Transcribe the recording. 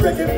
record.